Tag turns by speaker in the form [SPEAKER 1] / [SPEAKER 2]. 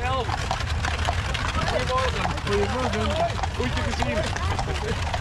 [SPEAKER 1] zelf. Goedemorgen. Goedemorgen. Goedje gezien.